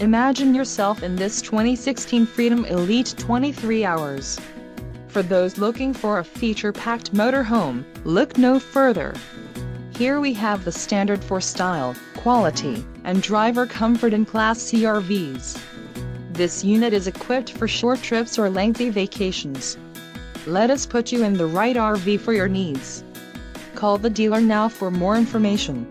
Imagine yourself in this 2016 Freedom Elite 23 hours. For those looking for a feature-packed motorhome, look no further. Here we have the standard for style, quality, and driver comfort in Class C RVs. This unit is equipped for short trips or lengthy vacations. Let us put you in the right RV for your needs. Call the dealer now for more information.